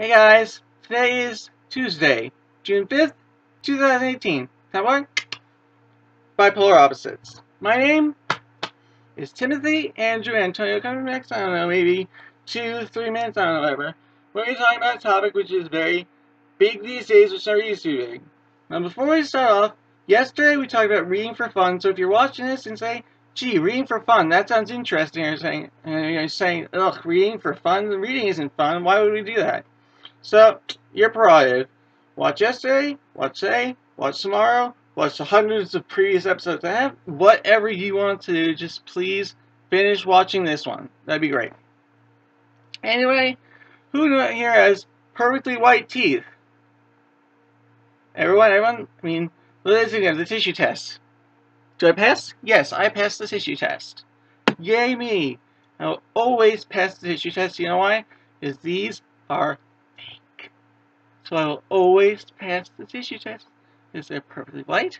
Hey guys, today is Tuesday, June 5th, 2018. Time what? Bipolar Opposites. My name is Timothy Andrew Antonio coming next, I don't know, maybe two, three minutes, I don't know, whatever. We're going to talking about a topic which is very big these days, which never used to be big. Now before we start off, yesterday we talked about reading for fun, so if you're watching this and say, gee, reading for fun, that sounds interesting, you're saying, you're saying, ugh, reading for fun, reading isn't fun, why would we do that? So, your prerogative. Watch yesterday, watch today, watch tomorrow, watch the hundreds of previous episodes I have. Whatever you want to do, just please finish watching this one. That'd be great. Anyway, who here has perfectly white teeth? Everyone, everyone, I mean, let's of the tissue test. Do I pass? Yes, I passed the tissue test. Yay me! I'll always pass the tissue test. You know why? Because these are so I will always pass the tissue test because they're perfectly white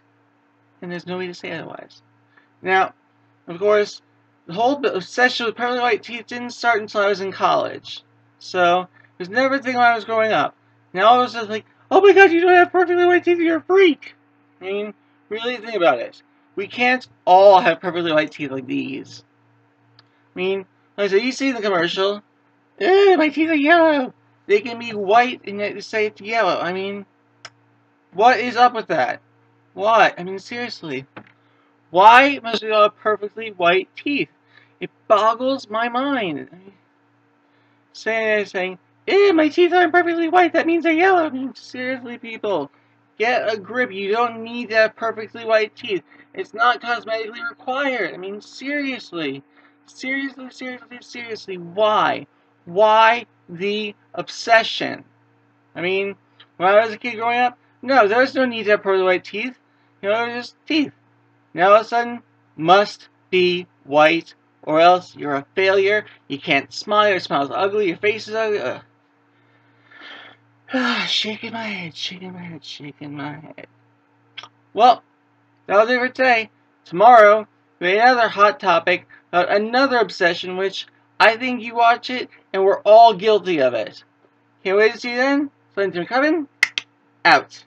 and there's no way to say otherwise. Now, of course, the whole obsession with perfectly white teeth didn't start until I was in college. So, it was never a thing when I was growing up. Now I was just like, oh my god, you don't have perfectly white teeth, you're a freak! I mean, really think about it. We can't all have perfectly white teeth like these. I mean, like I said, you see the commercial, eh, my teeth are yellow. They can be white and yet say it's yellow. I mean, what is up with that? Why? I mean, seriously. Why must we all have perfectly white teeth? It boggles my mind. saying, saying, eh, my teeth aren't perfectly white, that means they're yellow. I mean, seriously, people. Get a grip. You don't need to have perfectly white teeth. It's not cosmetically required. I mean, seriously. Seriously, seriously, seriously. Why? Why the obsession? I mean, when I was a kid growing up, no, there was no need to have pearly white teeth. You know, just teeth. Now all of a sudden, must be white, or else you're a failure. You can't smile. Your smile's ugly. Your face is ugly. Ugh. shaking my head, shaking my head, shaking my head. Well, that'll do for today. Tomorrow, we have another hot topic, uh, another obsession, which I think you watch it, and we're all guilty of it. Can't wait to see you then. Clinton Coven, out.